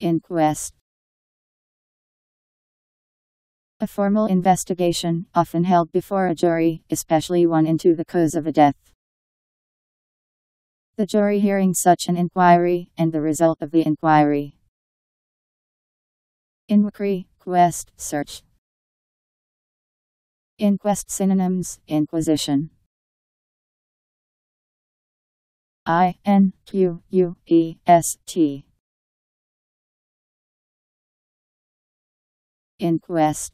Inquest A formal investigation, often held before a jury, especially one into the cause of a death. The jury hearing such an inquiry, and the result of the inquiry. Inquiry, quest, search. Inquest synonyms, Inquisition. I N Q U E S T. Inquest